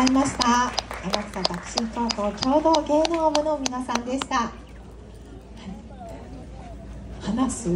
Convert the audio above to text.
ありございました。天草学習高校共同芸能部の皆さんでした、はい。話す？